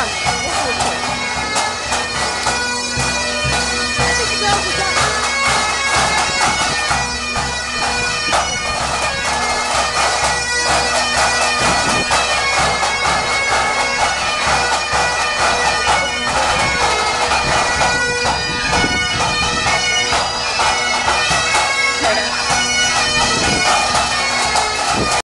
one.